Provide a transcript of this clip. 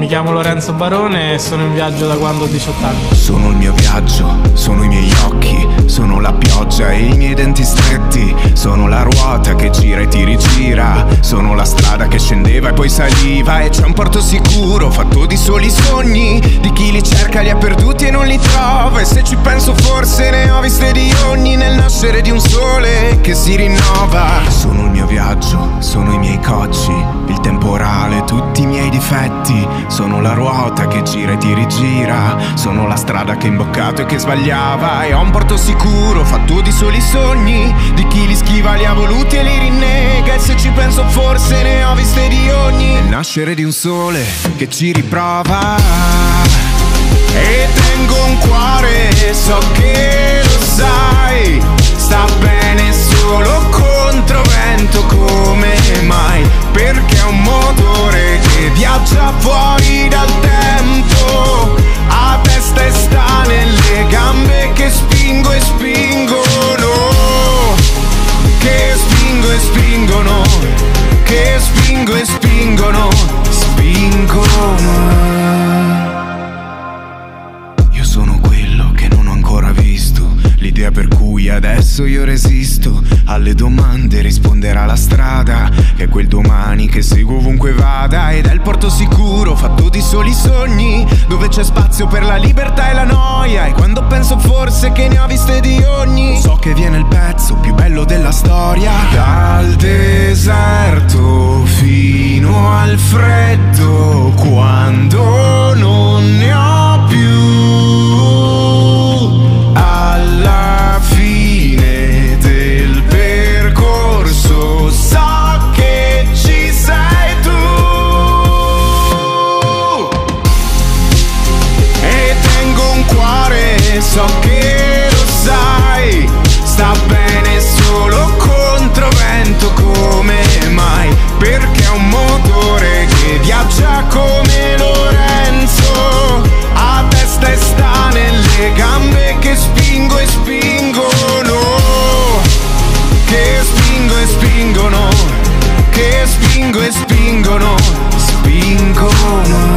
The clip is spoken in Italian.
Mi chiamo Lorenzo Barone e sono in viaggio da quando ho 18 anni. Sono il mio viaggio, sono i miei occhi, sono la pioggia e i miei denti stretti, sono la ruota che gira e ti rigira, sono la strada che scendeva e poi saliva e c'è un porto sicuro fatto di soli sogni, di chi li cerca li ha perduti e non li trova e se ci penso forse ne ho viste di ogni nel nascere di un sole che si rinnova. Sono il mio viaggio, sono i miei cocci, il temporale, tutti i miei difetti. Sono la ruota che gira e ti rigira. Sono la strada che imboccato e che sbagliava. E ho un porto sicuro fatto di soli sogni. Di chi li schiva li ha voluti e li rinnega. E se ci penso forse ne ho viste di ogni. Nel nascere di un sole che ci riprova. E tengo un cuore, so che motore che viaggia fuori dal tempo. A testa e sta nelle gambe che spingo e spingono Che spingo e spingono Che spingo e spingono Spingono. Io sono quello che non ho ancora visto, l'idea per cui adesso io resisto alle domande risponderà la strada, è quel domani che seguo ovunque vada ed è il porto sicuro fatto di soli sogni, dove c'è spazio per la libertà e la noia. E quando penso forse che ne ho viste di ogni, so che viene il pezzo più bello della storia, dal deserto che spingo e spingono Che spingo e spingono Che spingo e spingono Spingono.